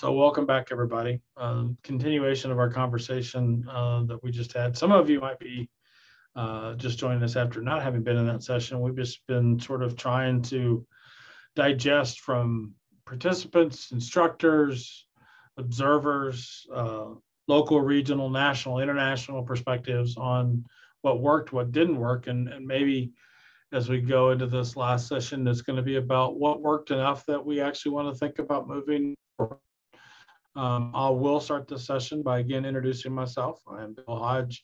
So welcome back, everybody. Uh, continuation of our conversation uh, that we just had. Some of you might be uh, just joining us after not having been in that session. We've just been sort of trying to digest from participants, instructors, observers, uh, local, regional, national, international perspectives on what worked, what didn't work, and, and maybe as we go into this last session, it's going to be about what worked enough that we actually want to think about moving forward. Um, I will start this session by again introducing myself. I am Bill Hodge.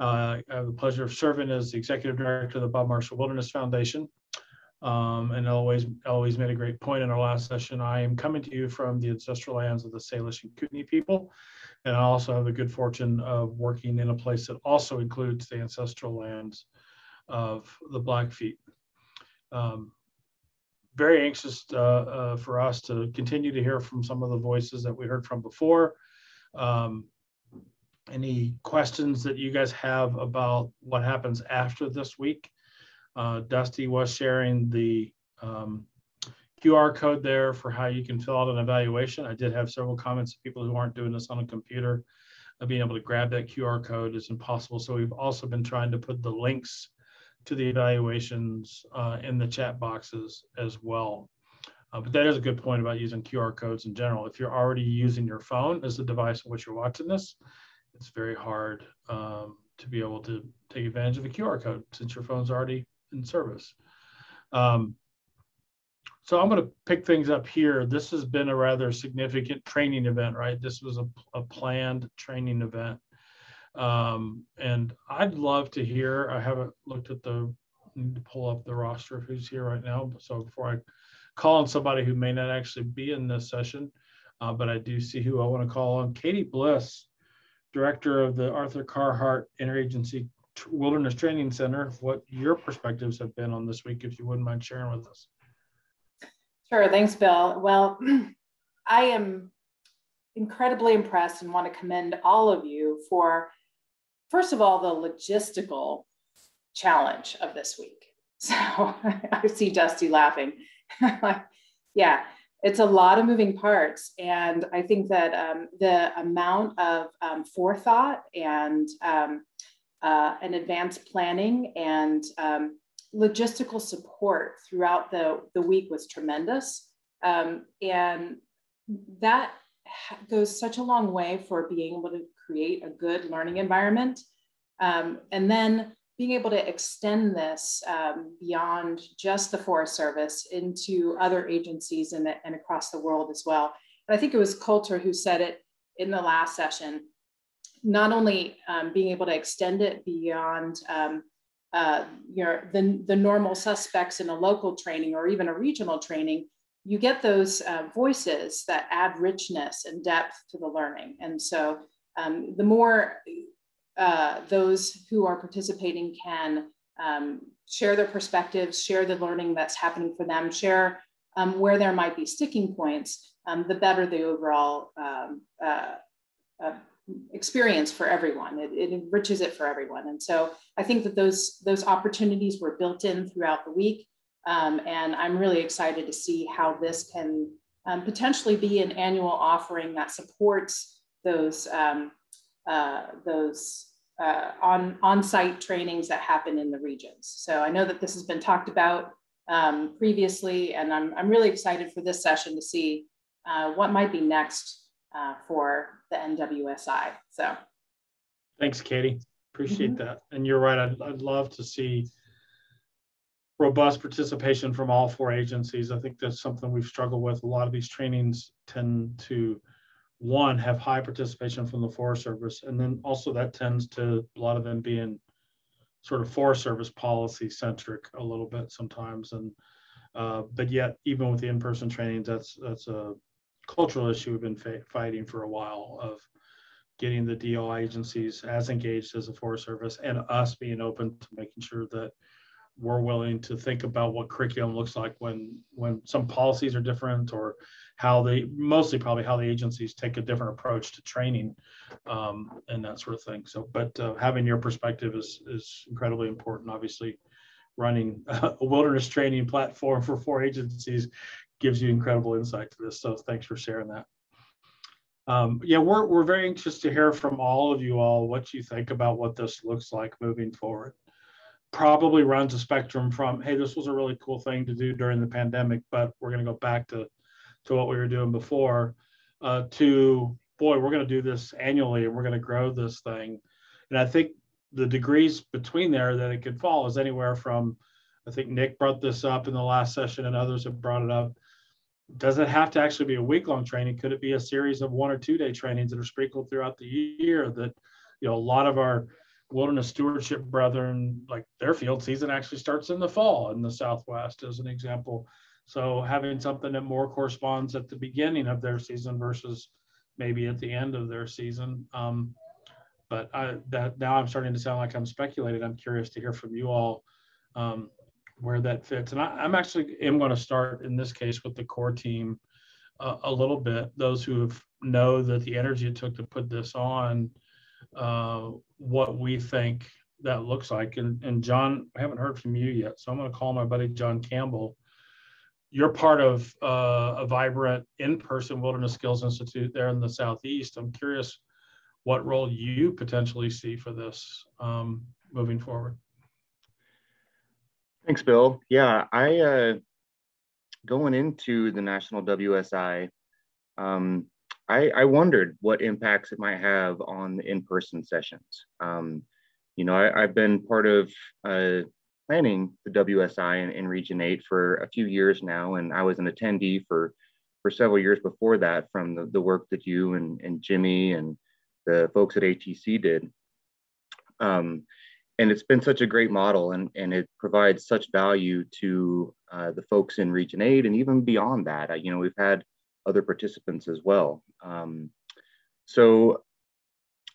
Uh, I have the pleasure of serving as the executive director of the Bob Marshall Wilderness Foundation. Um, and always, always made a great point in our last session. I am coming to you from the ancestral lands of the Salish and Kootenai people. And I also have the good fortune of working in a place that also includes the ancestral lands of the Blackfeet. Um, very anxious uh, uh, for us to continue to hear from some of the voices that we heard from before. Um, any questions that you guys have about what happens after this week? Uh, Dusty was sharing the um, QR code there for how you can fill out an evaluation. I did have several comments of people who aren't doing this on a computer. Uh, being able to grab that QR code is impossible. So we've also been trying to put the links to the evaluations uh, in the chat boxes as well. Uh, but that is a good point about using QR codes in general. If you're already using your phone as the device in which you're watching this, it's very hard um, to be able to take advantage of a QR code since your phone's already in service. Um, so I'm going to pick things up here. This has been a rather significant training event, right? This was a, a planned training event. Um, and I'd love to hear, I haven't looked at the, need to pull up the roster of who's here right now. So before I call on somebody who may not actually be in this session, uh, but I do see who I want to call on. Katie Bliss, Director of the Arthur Carhart Interagency Wilderness Training Center, what your perspectives have been on this week, if you wouldn't mind sharing with us. Sure, thanks, Bill. Well, I am incredibly impressed and want to commend all of you for first of all, the logistical challenge of this week. So I see Dusty laughing. yeah, it's a lot of moving parts. And I think that um, the amount of um, forethought and um, uh, advanced planning and um, logistical support throughout the, the week was tremendous. Um, and that goes such a long way for being able to create a good learning environment. Um, and then being able to extend this um, beyond just the Forest Service into other agencies and, and across the world as well. And I think it was Coulter who said it in the last session, not only um, being able to extend it beyond um, uh, your, the, the normal suspects in a local training or even a regional training, you get those uh, voices that add richness and depth to the learning. And so um, the more uh, those who are participating can um, share their perspectives, share the learning that's happening for them, share um, where there might be sticking points, um, the better the overall um, uh, uh, experience for everyone. It, it, enriches it for everyone. And so I think that those, those opportunities were built in throughout the week. Um, and I'm really excited to see how this can potentially be an annual offering that supports those, um, uh, those uh, on, on-site trainings that happen in the regions. So I know that this has been talked about um, previously, and I'm, I'm really excited for this session to see uh, what might be next uh, for the NWSI. So thanks, Katie. Appreciate mm -hmm. that. And you're right. I'd, I'd love to see robust participation from all four agencies. I think that's something we've struggled with. A lot of these trainings tend to, one, have high participation from the Forest Service, and then also that tends to a lot of them being sort of Forest Service policy centric a little bit sometimes. And uh, but yet, even with the in-person trainings, that's that's a cultural issue we've been fighting for a while of getting the DO agencies as engaged as the Forest Service and us being open to making sure that we're willing to think about what curriculum looks like when when some policies are different or how they mostly probably how the agencies take a different approach to training um, and that sort of thing. So but uh, having your perspective is is incredibly important. Obviously running a wilderness training platform for four agencies gives you incredible insight to this. So thanks for sharing that. Um, yeah, we're, we're very anxious to hear from all of you all what you think about what this looks like moving forward. Probably runs a spectrum from, hey, this was a really cool thing to do during the pandemic, but we're going to go back to, to what we were doing before, uh, to, boy, we're going to do this annually and we're going to grow this thing. And I think the degrees between there that it could fall is anywhere from, I think Nick brought this up in the last session and others have brought it up does it have to actually be a week long training? Could it be a series of one or two day trainings that are sprinkled throughout the year that, you know, a lot of our wilderness stewardship brethren, like their field season actually starts in the fall in the Southwest as an example. So having something that more corresponds at the beginning of their season versus maybe at the end of their season. Um, but I, that now I'm starting to sound like I'm speculating. I'm curious to hear from you all. Um, where that fits. And I, am actually am going to start in this case with the core team uh, a little bit. Those who have, know that the energy it took to put this on, uh, what we think that looks like. And, and John, I haven't heard from you yet, so I'm going to call my buddy John Campbell. You're part of uh, a vibrant in-person Wilderness Skills Institute there in the southeast. I'm curious what role you potentially see for this um, moving forward. Thanks, Bill. Yeah, I uh, going into the National WSI, um, I, I, wondered what impacts it might have on in-person sessions. Um, you know, I, have been part of uh, planning the WSI in, Region 8 for a few years now, and I was an attendee for for several years before that from the, the work that you and, and Jimmy and the folks at ATC did. Um, and it's been such a great model and, and it provides such value to uh, the folks in region 8 and even beyond that you know we've had other participants as well um, so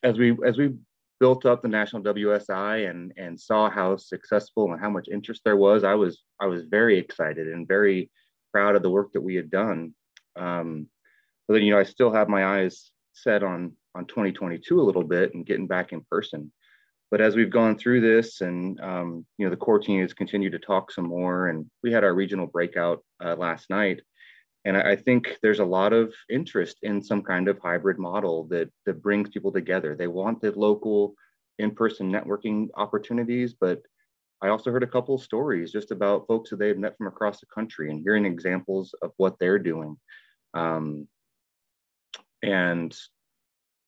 as we as we built up the national wsi and and saw how successful and how much interest there was i was i was very excited and very proud of the work that we had done. Um, but then you know i still have my eyes set on on 2022 a little bit and getting back in person. But as we've gone through this and um, you know the core team has continued to talk some more and we had our regional breakout uh, last night and I, think there's a lot of interest in some kind of hybrid model that that brings people together they want the local in-person networking opportunities but i also heard a couple of stories just about folks that they've met from across the country and hearing examples of what they're doing um, and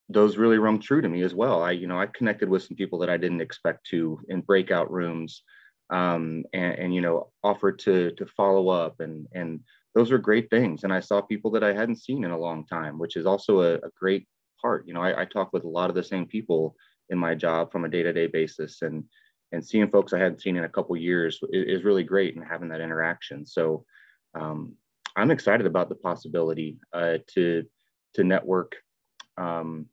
those really rung true to me as well. I, you know, I connected with some people that I didn't expect to in breakout rooms, um, and, and, you know, offered to to follow up, and and those are great things. And I saw people that I hadn't seen in a long time, which is also a, a great part. You know, I, I, talk with a lot of the same people in my job from a day to day basis, and and seeing folks I hadn't seen in a couple years is, is, really great, and having that interaction. So. Um, I'm excited about the possibility uh, to to network um,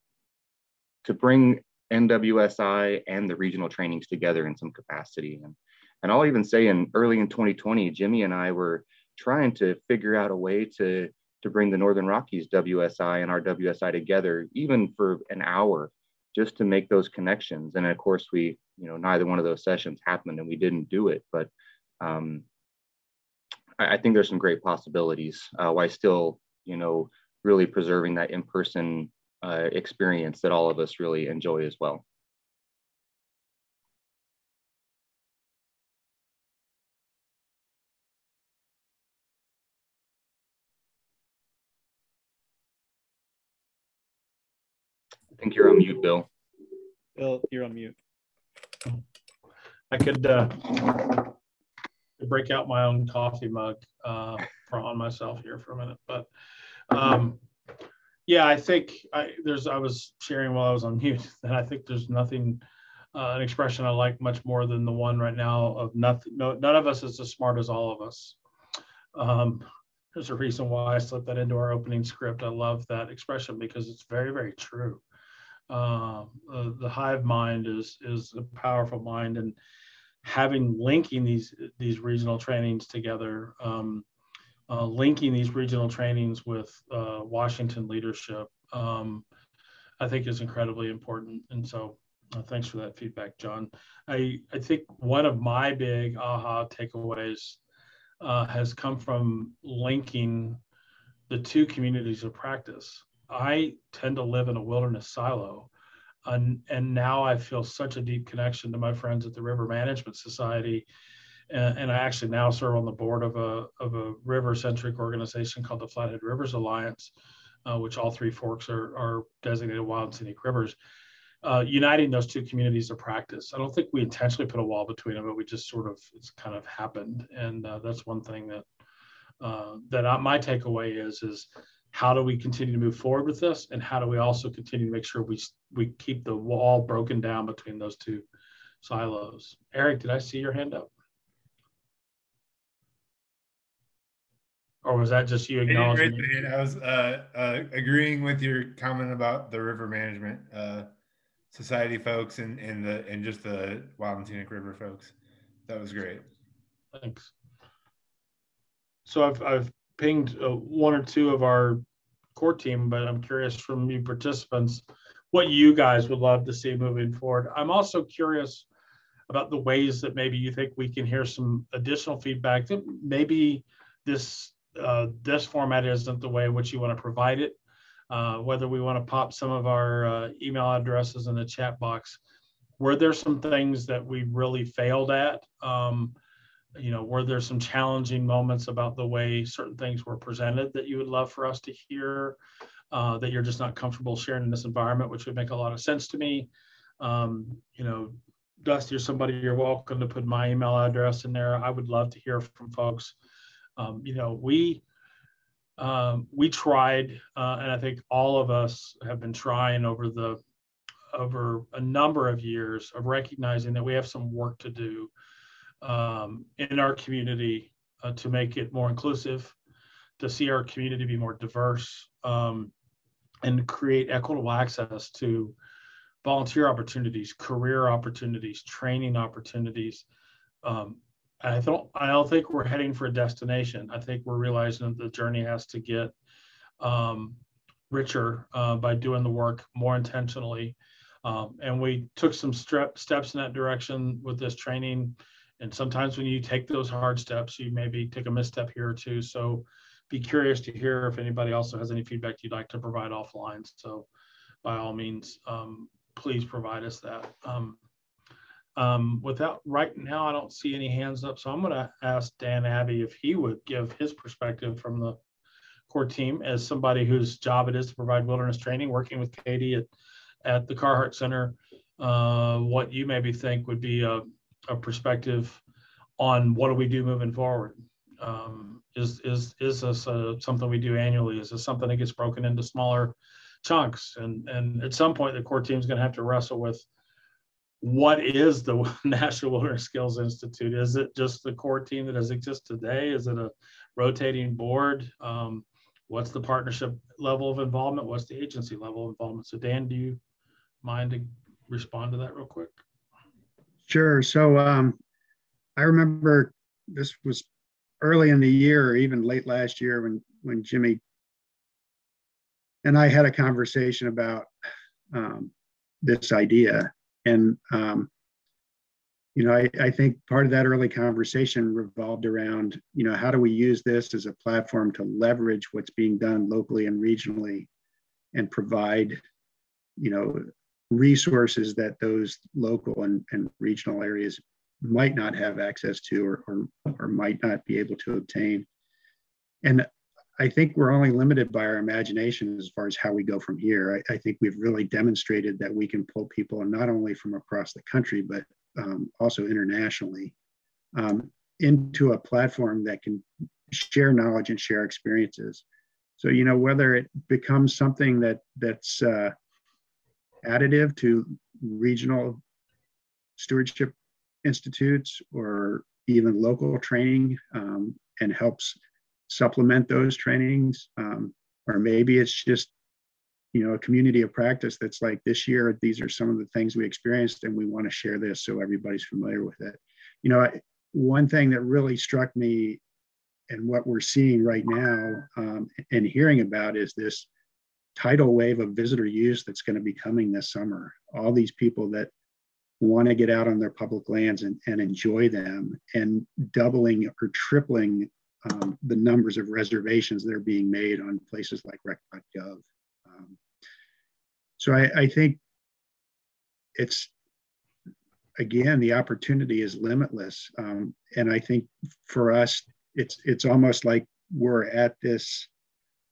to bring NWSI and the regional trainings together in some capacity. And, and I'll even say in early in 2020, Jimmy and I were trying to figure out a way to, to bring the Northern Rockies WSI and our WSI together, even for an hour, just to make those connections. And of course, we, you know, neither one of those sessions happened and we didn't do it. But um, I, I, think there's some great possibilities uh, while still, you know, really preserving that in-person uh, experience that all of us really enjoy as well. I think you're on mute, Bill. Bill, you're on mute. I could uh, break out my own coffee mug uh, on myself here for a minute, but um, yeah, I think I, there's. I was sharing while I was on mute that I think there's nothing, uh, an expression I like much more than the one right now of nothing. No, none of us is as smart as all of us. Um, there's a reason why I slipped that into our opening script. I love that expression because it's very, very true. Uh, the hive mind is is a powerful mind, and having linking these these regional trainings together. Um, uh, linking these regional trainings with uh, Washington leadership, um, I think is incredibly important. And so uh, thanks for that feedback, John. I, I think one of my big aha takeaways uh, has come from linking the two communities of practice. I tend to live in a wilderness silo. And, and now I feel such a deep connection to my friends at the River Management Society. And, and I actually now serve on the board of a, of a river centric organization called the Flathead Rivers Alliance, uh, which all three forks are, are designated wild and scenic rivers. Uh, uniting those two communities of practice. I don't think we intentionally put a wall between them, but we just sort of it's kind of happened, and uh, that's one thing that uh, that I, my takeaway is is how do we continue to move forward with this? And how do we also continue to make sure we we keep the wall broken down between those two silos? Eric did i see your hand up? Or was that just you acknowledging I, I was uh, uh, agreeing with your comment about the river management uh, society folks and, and the and just the wild and scenic river folks. That was great. Thanks. So i've, I've pinged uh, one or two of our core team, but I'm curious from you participants what you guys would love to see moving forward. I'm also curious about the ways that maybe you think we can hear some additional feedback that maybe this uh, this format isn't the way in which you want to provide it. Uh, whether we want to pop some of our uh, email addresses in the chat box. Were there some things that we really failed at? Um, you know, were there some challenging moments about the way certain things were presented that you would love for us to hear uh, that you're just not comfortable sharing in this environment, which would make a lot of sense to me. Um, you know, Dusty or somebody, you're welcome to put my email address in there. I would love to hear from folks. Um, you know, we um, we tried, uh, and I think all of us have been trying over the over a number of years of recognizing that we have some work to do um, in our community uh, to make it more inclusive, to see our community be more diverse, um, and create equitable access to volunteer opportunities, career opportunities, training opportunities. Um, I don't I don't think we're heading for a destination. I think we're realizing that the journey has to get um, richer uh, by doing the work more intentionally. Um, and we took some step, steps in that direction with this training and sometimes when you take those hard steps, you maybe take a misstep here or two. So be curious to hear if anybody also has any feedback you'd like to provide offline. So by all means, um, please provide us that. Um, um, without right now, I don't see any hands up. So I'm going to ask Dan Abbey if he would give his perspective from the core team as somebody whose job it is to provide wilderness training, working with Katie at, at the Carhart Center. Uh, what you maybe think would be a, a perspective on what do we do moving forward. Um, is is is this uh, something we do annually? Is this something that gets broken into smaller chunks? And and at some point, the core team is going to have to wrestle with what is the National Wilderness Skills Institute? Is it just the core team that exists today? Is it a rotating board? Um, what's the partnership level of involvement? What's the agency level of involvement? So Dan, do you mind to respond to that real quick? Sure. So um, I remember this was early in the year, or even late last year, when when Jimmy and I had a conversation about um, this idea, and um, you know, I, I think part of that early conversation revolved around, you know, how do we use this as a platform to leverage what's being done locally and regionally, and provide, you know, resources that those local and, and regional areas might not have access to or, or, or might not be able to obtain. And I think we're only limited by our imagination as far as how we go from here. I, I think we've really demonstrated that we can pull people not only from across the country, but um, also internationally um, into a platform that can share knowledge and share experiences. So, you know, whether it becomes something that that's uh, additive to regional stewardship institutes or even local training um, and helps supplement those trainings. Um, or maybe it's just, you know, a community of practice that's like this year, these are some of the things we experienced and we want to share this so everybody's familiar with it. You know, one thing that really struck me and what we're seeing right now um, and hearing about is this tidal wave of visitor use that's going to be coming this summer. All these people that want to get out on their public lands and, and enjoy them, and doubling or tripling um, the numbers of reservations that are being made on places like rec.gov. Um, so I, I think it's again the opportunity is limitless, um, and I think for us it's it's almost like we're at this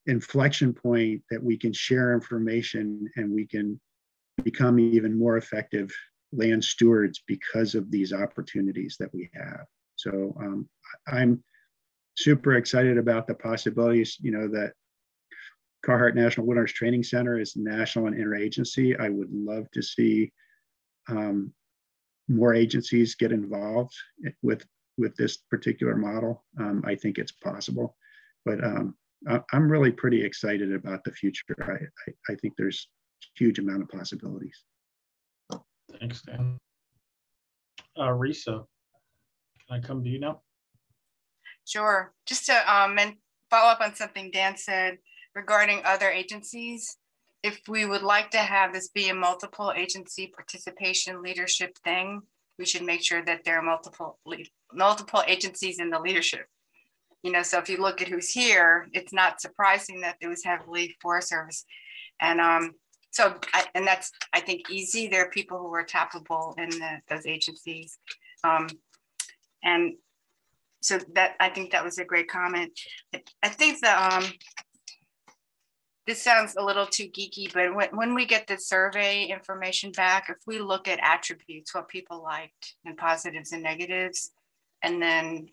inflection point that we can share information and we can become even more effective land stewards because of these opportunities that we have. So um, I'm super excited about the possibilities, you know, that Carhart National Wilderness Training Center is national and interagency. I would love to see um, more agencies get involved with with this particular model. Um, I think it's possible, but um, I, am really pretty excited about the future. I, I, I think there's huge amount of possibilities. Thanks, Dan. Uh, Risa, can I come to you now? Sure. Just to um, and follow up on something Dan said regarding other agencies, if we would like to have this be a multiple agency participation leadership thing, we should make sure that there are multiple multiple agencies in the leadership. You know, so if you look at who's here, it's not surprising that there was heavily Forest Service, and um, so I, and that's I think easy. There are people who are tappable in the, those agencies, um, and so that I think that was a great comment. I think the um, this sounds a little too geeky, but when, when we get the survey information back, if we look at attributes, what people liked and positives and negatives, and then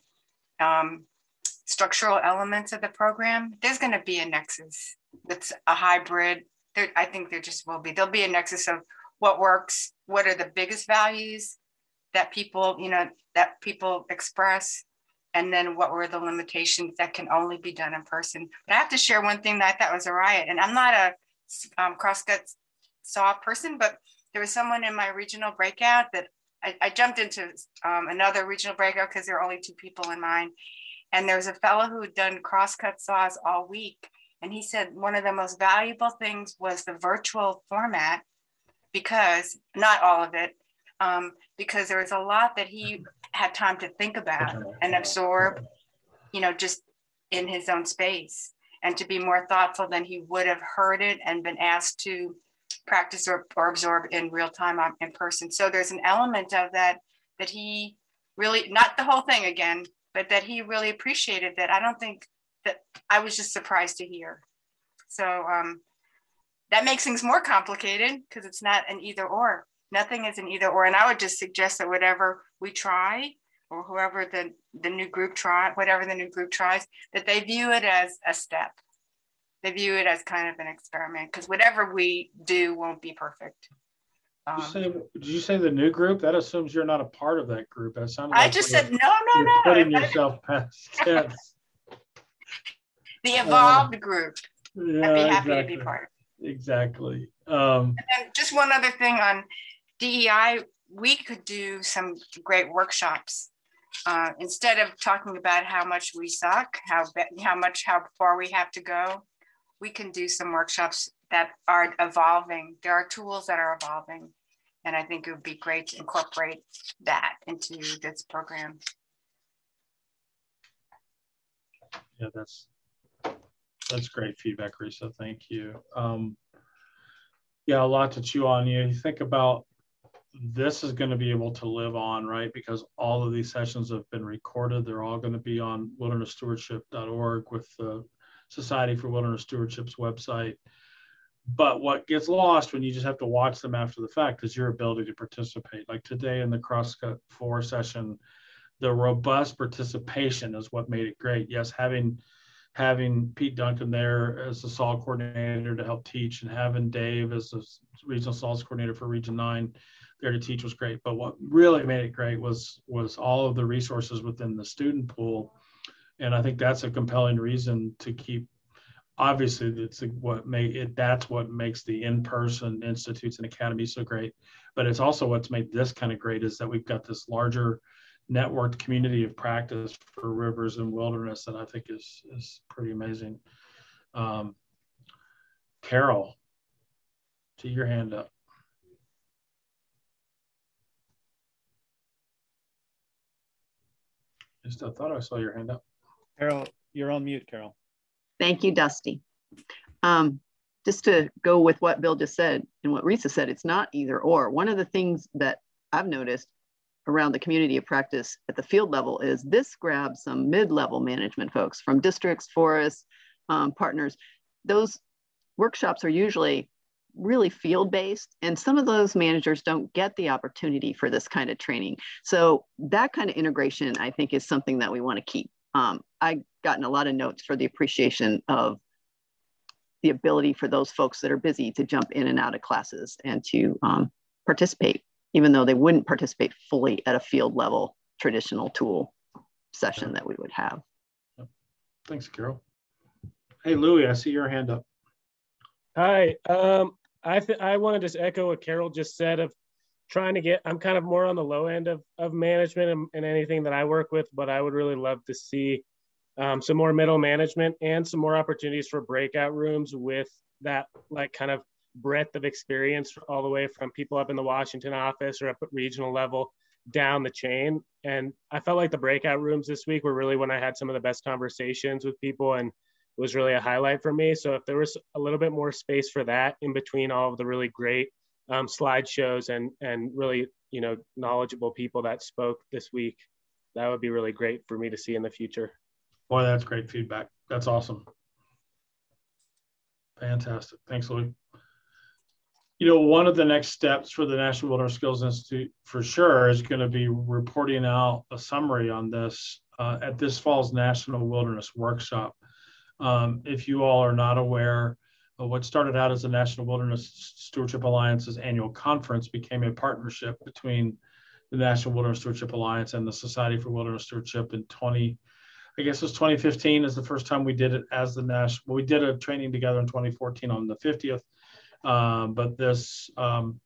um, structural elements of the program, there's going to be a nexus that's a hybrid. There, I think there just will be. There'll be a nexus of what works, what are the biggest values that people, you know, that people express, and then what were the limitations that can only be done in person. But I have to share one thing that I thought was a riot, and I'm not a um, crosscut saw person, but there was someone in my regional breakout that I, I jumped into um, another regional breakout because there are only two people in mine. And there was a fellow who had done crosscut saws all week. And he said one of the most valuable things was the virtual format because, not all of it, um, because there was a lot that he had time to think about and absorb, you know, just in his own space and to be more thoughtful than he would have heard it and been asked to practice or, or absorb in real time in person. So there's an element of that that he really, not the whole thing again, but that he really appreciated that. I don't think that I was just surprised to hear. So um, that makes things more complicated because it's not an either or. Nothing is an either or. And I would just suggest that whatever we try or whoever the, the new group try, whatever the new group tries, that they view it as a step. They view it as kind of an experiment because whatever we do won't be perfect. Did you, say, did you say the new group? That assumes you're not a part of that group. That sounded. I just said no, no, no. Putting yourself past tense. the evolved uh, group. Yeah, I'd be happy exactly. to be part. Exactly. Um, and then just one other thing on DEI, we could do some great workshops. Uh, instead of talking about how much we suck, how how much how far we have to go, we can do some workshops that are evolving. There are tools that are evolving, and I think it would be great to incorporate that into this program. Yeah, that's that's great feedback, Risa. Thank you. Um, yeah, a lot to chew on. You think about this is going to be able to live on, right? Because all of these sessions have been recorded. They're all going to be on wildernessstewardship.org with the Society for Wilderness Stewardship's website. But what gets lost when you just have to watch them after the fact is your ability to participate. Like today in the Crosscut 4 session, the robust participation is what made it great. Yes, having having Pete Duncan there as the SAL coordinator to help teach and having Dave as the regional SALS coordinator for Region 9 there to teach was great. But what really made it great was was all of the resources within the student pool. And I think that's a compelling reason to keep obviously that's what it that's what makes the in-person institutes and academies so great. But it's also what's made this kind of great is that we've got this larger networked community of practice for rivers and wilderness that i think is is pretty amazing. Um, carol to your hand up. Just i thought i saw your hand up. Carol you're on mute carol Thank you, Dusty. Um, just to go with what Bill just said and what Risa said, it's not either or. One of the things that I've noticed around the community of practice at the field level is this grabs some mid-level management folks from districts, forests, um, partners. Those workshops are usually really field-based and some of those managers don't get the opportunity for this kind of training. So that kind of integration, I think is something that we wanna keep. Um, I gotten a lot of notes for the appreciation of the ability for those folks that are busy to jump in and out of classes and to um, participate, even though they wouldn't participate fully at a field level traditional tool session that we would have. Thanks, Carol. Hey, Louie, I see your hand up. Hi. Um, I th- I want to just echo what Carol just said of trying to get. I'm kind of more on the low end of of management and, and anything that I work with, but I would really love to see um, some more middle management and some more opportunities for breakout rooms with that like kind of breadth of experience all the way from people up in the Washington office or up at regional level down the chain. And I felt like the breakout rooms this week were really when I had some of the best conversations with people and it was really a highlight for me. So if there was a little bit more space for that in between all of the really great um, slideshows and and really you know knowledgeable people that spoke this week, that would be really great for me to see in the future. Boy, that's great feedback. That's awesome. Fantastic. Thanks, Louis. You know, one of the next steps for the National Wilderness Skills Institute for sure is going to be reporting out a summary on this uh, at this fall's National Wilderness Workshop. Um, if you all are not aware, what started out as the National Wilderness Stewardship Alliance's annual conference became a partnership between the National Wilderness Stewardship Alliance and the Society for Wilderness Stewardship in 20, I guess it was 2015 is the first time we did it as the national. Well, We did a training together in 2014 on the 50th, um, but this um,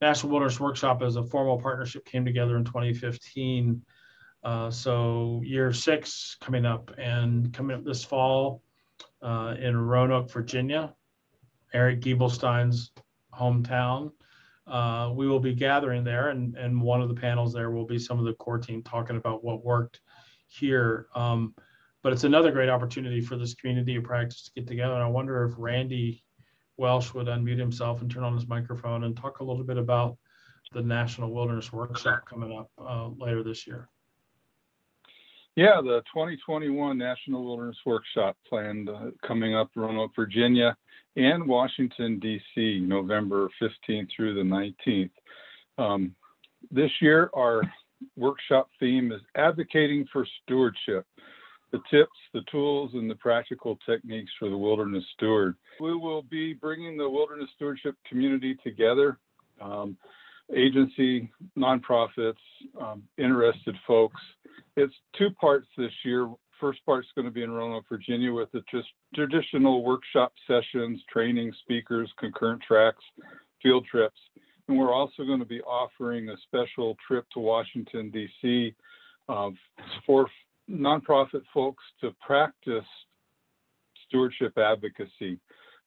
National Wilderness Workshop as a formal partnership came together in 2015. Uh, so year six coming up and coming up this fall uh, in Roanoke, Virginia, Eric Giebelstein's hometown. Uh, we will be gathering there, and, and one of the panels there will be some of the core team talking about what worked here. Um, but it's another great opportunity for this community of practice to get together. And I wonder if Randy Welsh would unmute himself and turn on his microphone and talk a little bit about the National Wilderness Workshop coming up uh, later this year. Yeah, the 2021 National Wilderness Workshop planned uh, coming up Roanoke, Virginia, and Washington, D.C., November 15th through the 19th. Um, this year, our workshop theme is advocating for stewardship the tips, the tools, and the practical techniques for the wilderness steward. We will be bringing the wilderness stewardship community together. Um, agency, nonprofits, um, interested folks. It's two parts this year. First part's going to be in Roanoke, Virginia, with the just traditional workshop sessions, training, speakers, concurrent tracks, field trips. And we're also going to be offering a special trip to Washington, D.C. Uh, for nonprofit folks to practice stewardship advocacy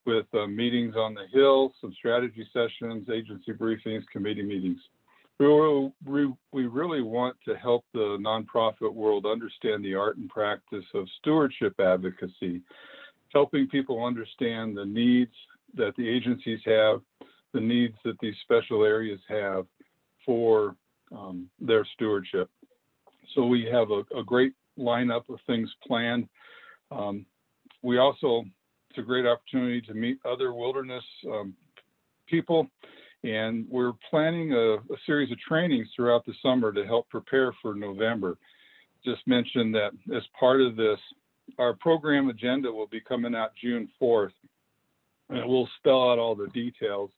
with uh, meetings on the Hill, some strategy sessions, agency briefings, committee meetings. We, we, we really want to help the nonprofit world understand the art and practice of stewardship advocacy, helping people understand the needs that the agencies have, the needs that these special areas have for um, their stewardship. So we have a, a, great lineup of things planned. Um, we also it's a great opportunity to meet other wilderness um, people. And we're planning a, a, series of trainings throughout the summer to help prepare for November. Just mentioned that as part of this, our program agenda will be coming out June 4th, and it will spell out all the details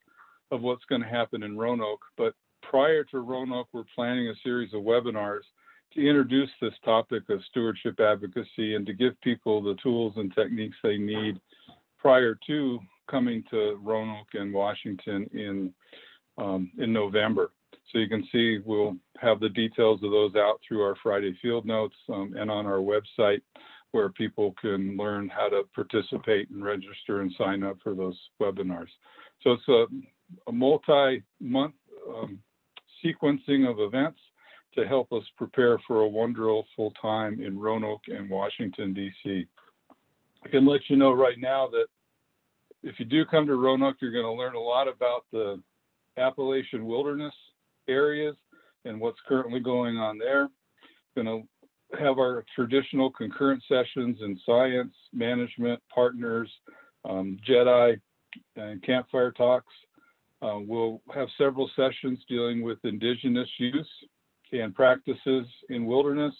of what's going to happen in Roanoke. But prior to Roanoke, we're planning a series of webinars to introduce this topic of stewardship advocacy and to give people the tools and techniques they need prior to coming to Roanoke and Washington in um, in November. So you can see we'll have the details of those out through our Friday field notes um, and on our website where people can learn how to participate and register and sign up for those webinars. So it's a, a multi-month um, sequencing of events to help us prepare for a wonderful time in Roanoke and Washington, D.C. I can let you know right now that if you do come to Roanoke, you're going to learn a lot about the Appalachian wilderness areas and what's currently going on there. Going to have our traditional concurrent sessions in science, management, partners, um, Jedi, and campfire talks. Uh, we'll have several sessions dealing with indigenous use and practices in wilderness,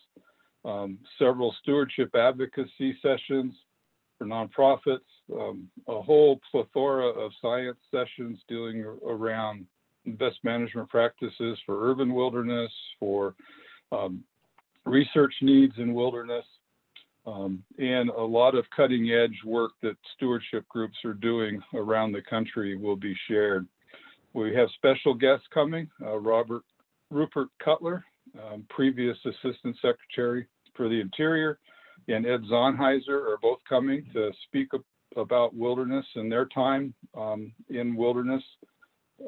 um, several stewardship advocacy sessions for nonprofits, um, a whole plethora of science sessions dealing around best management practices for urban wilderness, for um, research needs in wilderness, um, and a lot of cutting edge work that stewardship groups are doing around the country will be shared. We have special guests coming, uh, Robert Rupert Cutler, um, previous Assistant Secretary for the Interior, and Ed Zahniser are both coming to speak about wilderness and their time um, in wilderness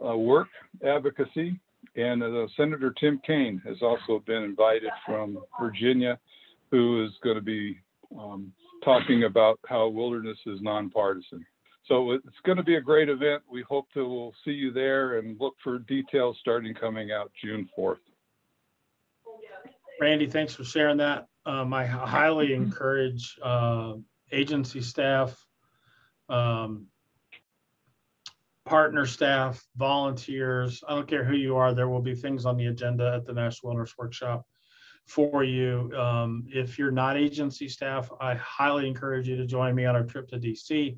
uh, work advocacy. And uh, Senator Tim Kaine has also been invited from Virginia, who is going to be um, talking about how wilderness is nonpartisan. So it's going to be a great event. We hope to we'll see you there and look for details starting coming out June 4th. Randy, thanks for sharing that. Um, I highly encourage uh, agency staff, um, partner staff, volunteers. I don't care who you are. There will be things on the agenda at the National Wilderness Workshop for you. Um, if you're not agency staff, I highly encourage you to join me on our trip to DC.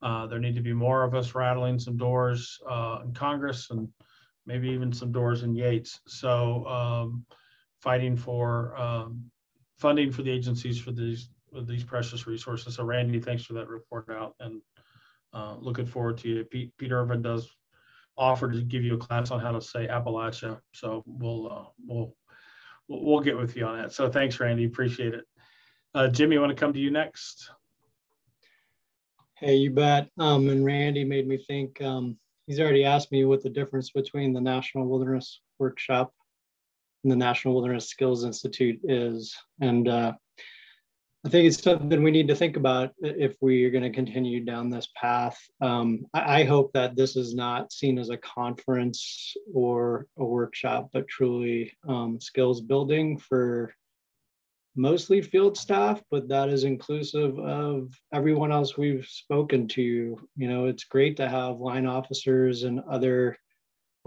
Uh, there need to be more of us rattling some doors uh, in Congress and maybe even some doors in Yates. So um, fighting for um, funding for the agencies for these these precious resources. So Randy, thanks for that report out and uh, looking forward to you. Pete, Pete Irvin does offer to give you a class on how to say Appalachia. So we'll uh, we'll we'll get with you on that. So thanks, Randy. Appreciate it. Uh, Jimmy, want to come to you next. Hey, you bet. Um, and Randy made me think. Um, he's already asked me what the difference between the National Wilderness Workshop the National Wilderness Skills Institute is, and uh, I think it's something we need to think about if we are going to continue down this path. Um, I, I, hope that this is not seen as a conference or a workshop, but truly um, skills building for mostly field staff, but that is inclusive of everyone else we've spoken to. You know, it's great to have line officers and other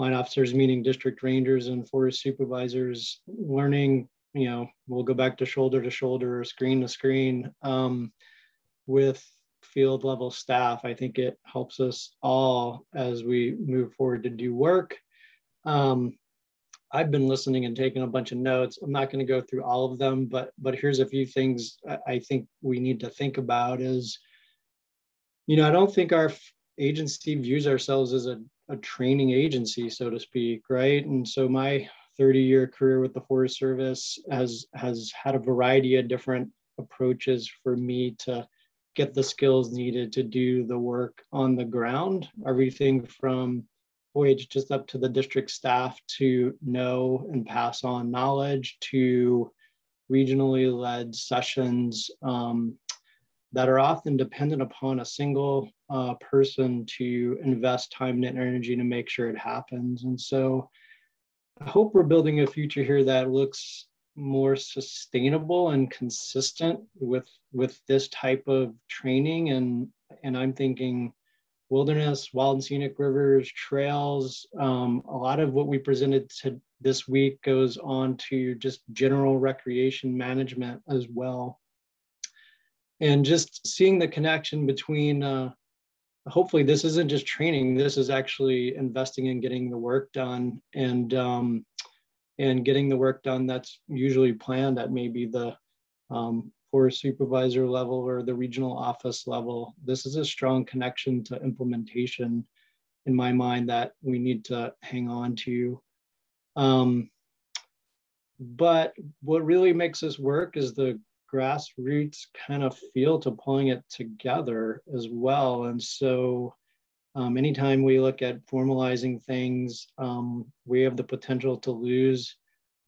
line officers, meaning district rangers and forest supervisors, learning you know, we'll go back to shoulder to shoulder screen to screen um, with field level staff. I think it helps us all as we move forward to do work. Um, I've been listening and taking a bunch of notes. I'm not going to go through all of them, but but here's a few things I think we need to think about is, you know, I don't think our agency views ourselves as a, a training agency, so to speak, right? And so my 30 year career with the Forest Service has has had a variety of different approaches for me to get the skills needed to do the work on the ground. Everything from voyage just up to the district staff to know and pass on knowledge to regionally led sessions um, that are often dependent upon a single uh, person to invest time and energy to make sure it happens. And so I hope we're building a future here that looks more sustainable and consistent with with this type of training and and i'm thinking wilderness wild and scenic rivers trails um, a lot of what we presented to this week goes on to just general recreation management as well and just seeing the connection between uh, hopefully this isn't just training this is actually investing in getting the work done and um, and getting the work done that's usually planned at maybe the um, forest supervisor level or the regional office level. This is a strong connection to implementation in my mind that we need to hang on to. Um, but what really makes this work is the grassroots kind of feel to pulling it together as well. And so um, anytime we look at formalizing things, um, we have the potential to lose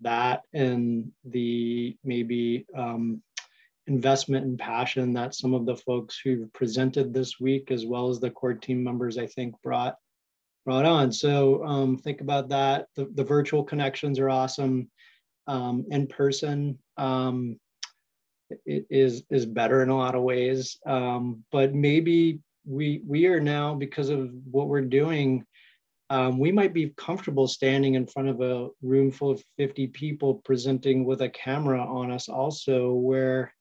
that and the maybe um, investment and passion that some of the folks who presented this week, as well as the core team members, I think brought brought on. So um, think about that. The, the virtual connections are awesome. Um, in person um, is is better in a lot of ways, um, but maybe we we are now because of what we're doing. Um, we might be comfortable standing in front of a room full of 50 people presenting with a camera on us also where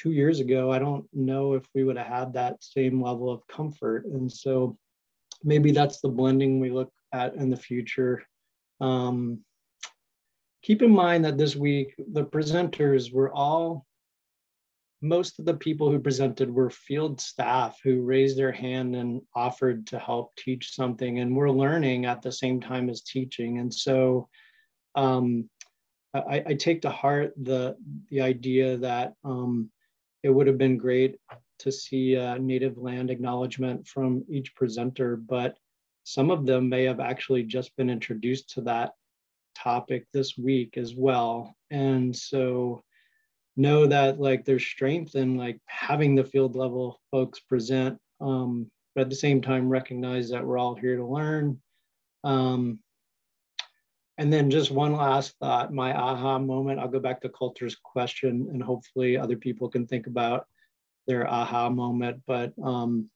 two years ago, I don't know if we would have had that same level of comfort. And so maybe that's the blending we look at in the future. Um, keep in mind that this week, the presenters were all, most of the people who presented were field staff who raised their hand and offered to help teach something. And we're learning at the same time as teaching. And so um, I, I, take to heart the, the idea that um, it would have been great to see native land acknowledgement from each presenter, but some of them may have actually just been introduced to that topic this week as well. And so know that like there's strength in like having the field level folks present, um, but at the same time recognize that we're all here to learn. Um, and then just one last thought, my aha moment, I'll go back to Coulter's question and hopefully other people can think about their aha moment. But um,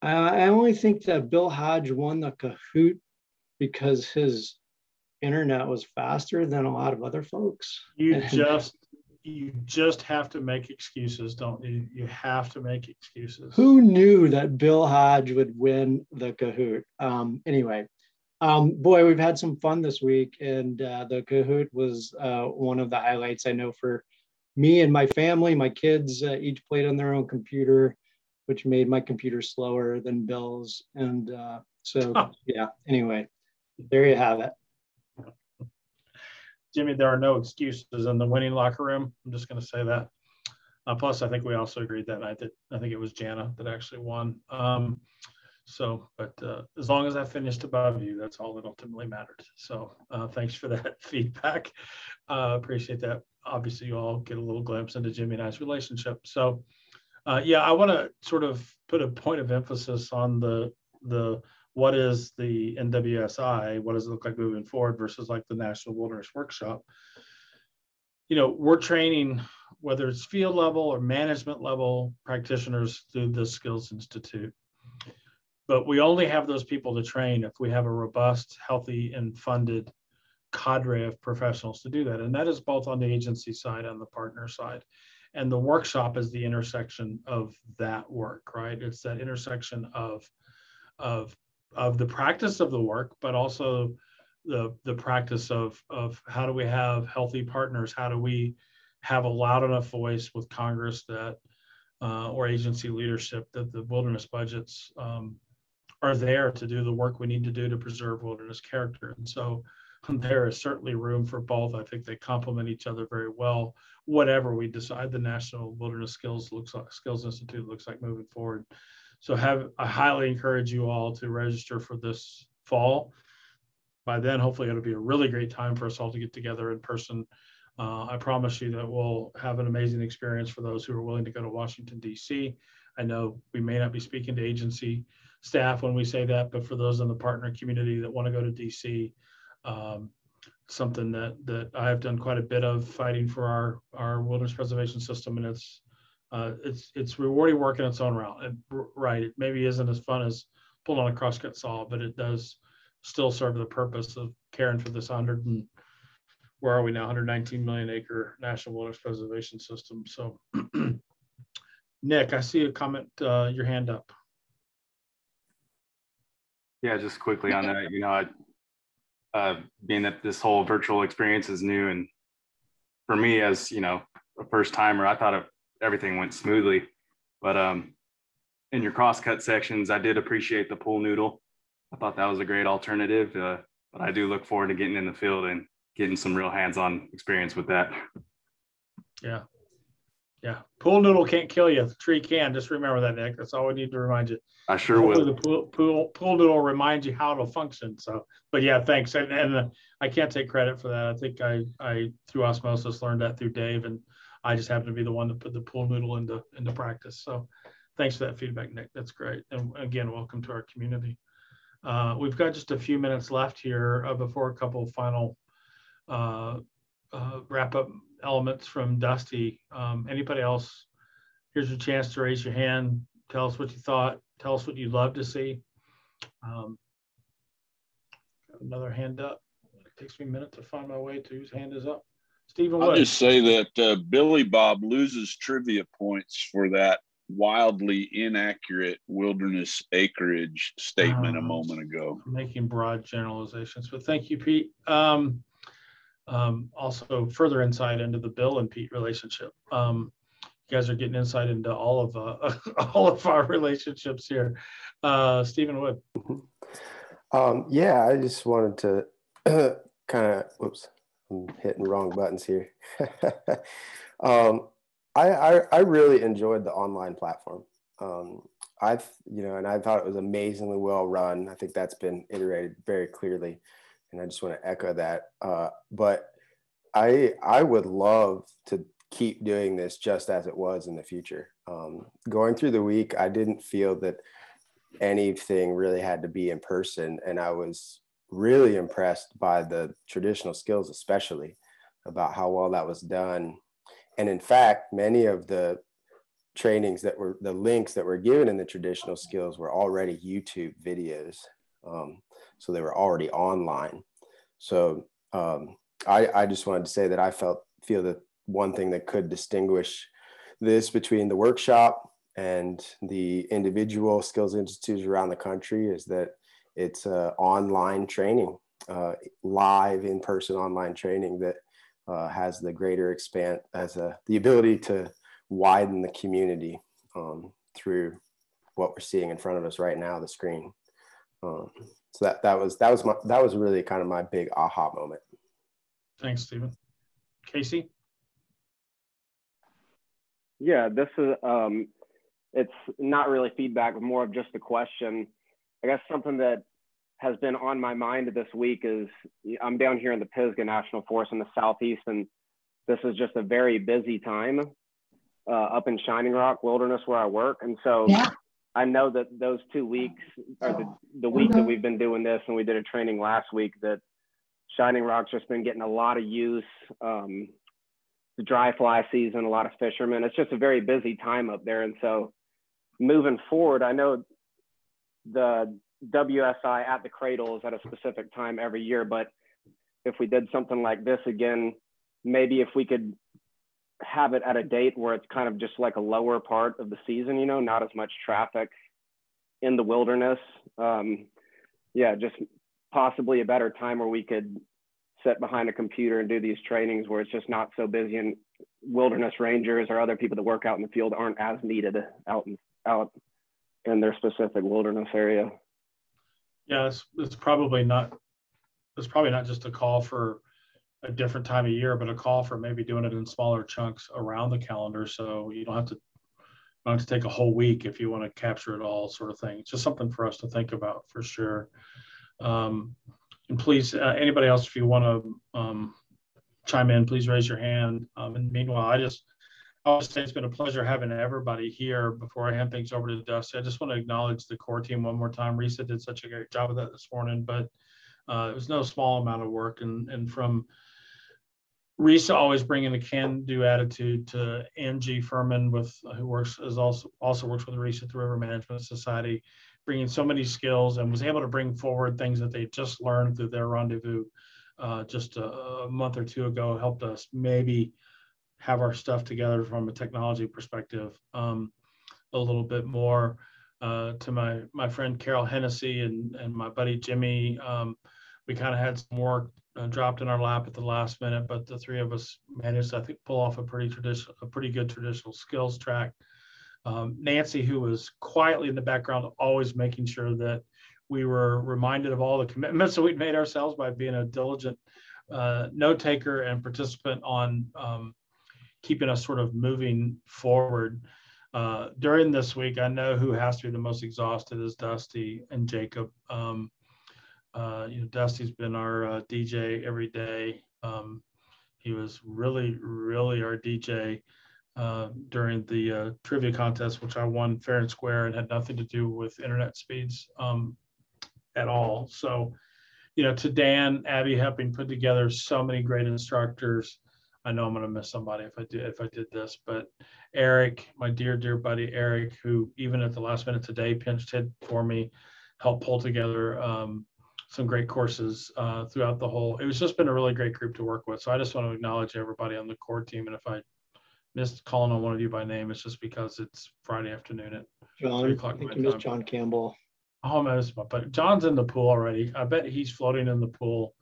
I only think that Bill Hodge won the Kahoot because his internet was faster than a lot of other folks. You just you just have to make excuses, don't you? You have to make excuses. Who knew that Bill Hodge would win the Kahoot? Um, anyway, um, boy, we've had some fun this week, and uh, the Kahoot was uh, one of the highlights. I know for me and my family, my kids uh, each played on their own computer, which made my computer slower than Bill's. And uh, so, yeah. Anyway, there you have it. Jimmy, there are no excuses in the winning locker room. I'm just going to say that. Uh, plus, I think we also agreed that night that I think it was Jana that actually won. Um, so, but uh, as long as I finished above you, that's all that ultimately mattered. So, uh, thanks for that feedback. Uh, appreciate that. Obviously, you all get a little glimpse into Jimmy and I's relationship. So, uh, yeah, I want to sort of put a point of emphasis on the the what is the NWSI? What does it look like moving forward versus like the National Wilderness Workshop? You know, we're training whether it's field level or management level practitioners through the Skills Institute but we only have those people to train if we have a robust, healthy, and funded cadre of professionals to do that. And that is both on the agency side and the partner side. And the workshop is the intersection of that work, right? It's that intersection of of of the practice of the work, but also the the practice of of how do we have healthy partners? How do we have a loud enough voice with Congress that uh, or agency leadership that the wilderness budgets um, are there to do the work we need to do to preserve wilderness character. And so there is certainly room for both. I think they complement each other very well. Whatever we decide the National Wilderness Skills looks like, Skills Institute looks like moving forward. So have I highly encourage you all to register for this fall. By then, hopefully, it'll be a really great time for us all to get together in person. Uh, I promise you that we'll have an amazing experience for those who are willing to go to Washington, D.C. I know we may not be speaking to agency staff when we say that, but for those in the partner community that want to go to DC, um, something that that I have done quite a bit of fighting for our our wilderness preservation system, and it's uh, it's it's rewarding work in its own route. And, right, it maybe isn't as fun as pulling on a crosscut saw, but it does still serve the purpose of caring for this hundred and where are we now 119 million acre national wilderness preservation system. So, Nick, I see a comment. Uh, your hand up. Yeah, just quickly on that, you know, uh, being that this whole virtual experience is new, and for me as you know a first timer, I thought of everything went smoothly, but um, in your crosscut sections, I did appreciate the pool noodle. I thought that was a great alternative, uh, but I do look forward to getting in the field and getting some real hands-on experience with that. Yeah, yeah, pool noodle can't kill you. The tree can. Just remember that, Nick. That's all we need to remind you. I sure Hopefully will. The pool, pool, pool noodle reminds you how to function. So, but yeah, thanks. And, and uh, I can't take credit for that. I think I, I through osmosis learned that through Dave, and I just happen to be the one that put the pool noodle into into practice. So thanks for that feedback, Nick. That's great. And again, welcome to our community. Uh, we've got just a few minutes left here uh, before a couple of final uh, uh, wrap up elements from Dusty. Um, anybody else? Here's your chance to raise your hand. Tell us what you thought. Tell us what you'd love to see. Um, another hand up. It takes me a minute to find my way to whose hand is up. Stephen I'll Wood. just say that uh, Billy Bob loses trivia points for that wildly inaccurate wilderness acreage statement a Oh. moment ago. making broad generalizations, but thank you, Pete. Um, um, also, further insight into the Bill and Pete relationship. Um, you guys are getting insight into all of uh, all of our relationships here. Uh, Stephen Wood. Um, yeah, I just wanted to kind of, whoops, I'm hitting wrong buttons here. um, I, I, I really enjoyed the online platform. Um, I, you know, and I thought it was amazingly well run. I think that's been iterated very clearly, and I just want to echo that. Uh, but I, I would love to keep doing this just as it was in the future. Um, going through the week, I didn't feel that anything really had to be in person. And I was really impressed by the traditional skills, especially about how well that was done. And in fact, many of the trainings that were the links that were given in the traditional skills were already YouTube videos. Um, so they were already online. So um, I, I just wanted to say that I felt feel that one thing that could distinguish this between the workshop and the individual skills institutes around the country is that it's uh, online training, uh, live in-person online training that uh, has the greater expand as a, the ability to widen the community um, through what we're seeing in front of us right now, the screen. Um, so that that was that was my that was really kind of my big aha moment. Thanks, Stephen. Casey. Yeah, this is um, it's not really feedback, more of just a question. I guess something that has been on my mind this week is I'm down here in the Pisgah National Forest in the southeast, and this is just a very busy time uh, up in Shining Rock Wilderness where I work, and so I know that those two weeks or the, the week that we've been doing this, and we did a training last week that Shining Rock's just been getting a lot of use. Um, the dry fly season, a lot of fishermen. It's just a very busy time up there. And so moving forward, I know the WSI at the cradles at a specific time every year, but if we did something like this again, maybe if we could have it at a date where it's kind of just like a lower part of the season, you know, not as much traffic in the wilderness. Um, yeah, just possibly a better time where we could sit behind a computer and do these trainings where it's just not so busy and wilderness rangers or other people that work out in the field aren't as needed out in, out in their specific wilderness area. Yeah, it's, it's probably not. It's probably not just a call for a different time of year, but a call for maybe doing it in smaller chunks around the calendar, so you don't have to don't have to take a whole week if you want to capture it all, sort of thing. It's just something for us to think about for sure. Um, and please, uh, anybody else, if you want to um, chime in, please raise your hand. Um, and meanwhile, I just, To say it's been a pleasure having everybody here. Before I hand things over to Dusty, I just want to acknowledge the core team one more time. Risa did such a great job of that this morning, but uh, it was no small amount of work. And, and from Risa always bringing a can-do attitude to Angie Furman with who works as also also works with Risa the River Management Society, bringing so many skills and was able to bring forward things that they just learned through their rendezvous uh, just a, a month or two ago. Helped us maybe have our stuff together from a technology perspective um, a little bit more. Uh, to my my friend Carol Hennessy and and my buddy Jimmy, um, we kind of had some work uh, dropped in our lap at the last minute, but the three of us managed, I think, pull off a pretty traditional, a pretty good traditional skills track. Um, Nancy, who was quietly in the background, always making sure that we were reminded of all the commitments that we'd made ourselves by being a diligent uh, note taker and participant on um, keeping us sort of moving forward. Uh, during this week, I know who has to be the most exhausted is Dusty and Jacob. Um, uh, you know, Dusty's been our uh, DJ every day. Um, He was really, really our DJ uh, during the uh, trivia contest, which I won fair and square and had nothing to do with internet speeds um, at all. So, you know, to Dan, Abby helping put together so many great instructors. I know I'm going to miss somebody if I did if I did this, but Eric, my dear dear buddy Eric, who even at the last minute today pinched hit for me, helped pull together um, some great courses uh, throughout the whole. It was just been a really great group to work with. So I just want to acknowledge everybody on the core team, and if I missed calling on one of you by name, it's just because it's Friday afternoon at John, three I think you missed. John Campbell. Almost, but, but John's in the pool already. I bet he's floating in the pool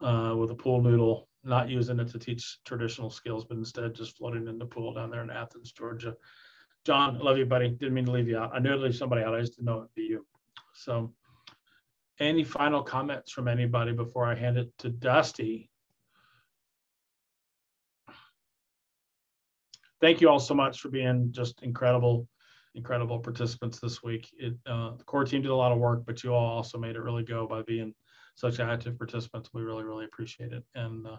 uh, with a pool noodle, not using it to teach traditional skills, but instead just floating in the pool down there in Athens, Georgia. John, I love you, buddy. Didn't mean to leave you out. I knew to leave somebody out. I just didn't know it'd be you. So, any final comments from anybody before I hand it to Dusty? Thank you all so much for being just incredible, incredible participants this week. It, uh, the core team did a lot of work, but you all also made it really go by being such active participants. We really, really appreciate it. And uh,